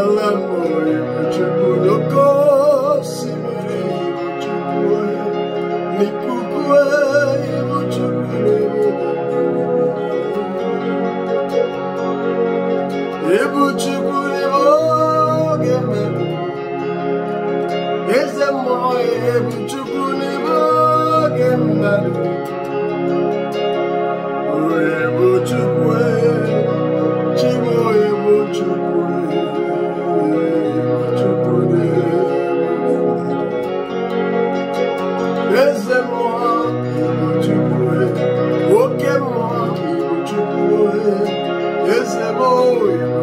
l'amore c'è buio così mare c'è buio mi puoi c'è buio e buio buio che me e se muoio buio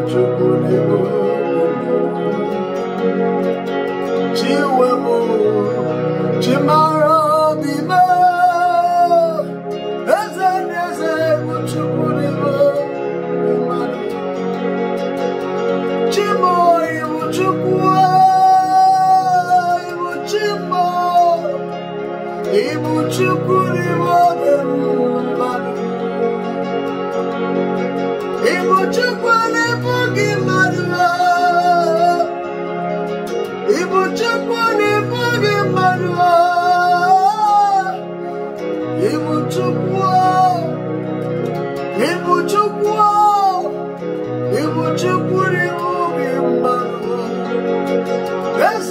Chukulebo.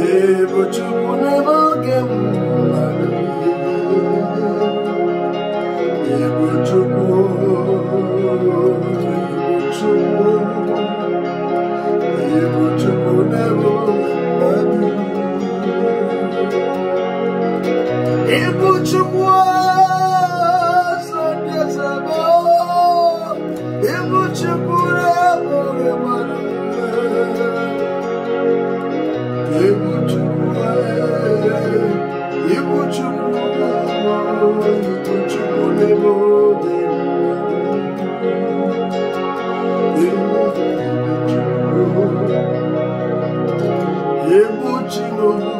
Hey, but you will never get one you. Lord.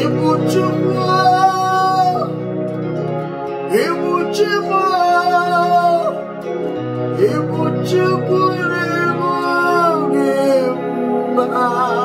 Ibu chukwu na-eme oge mma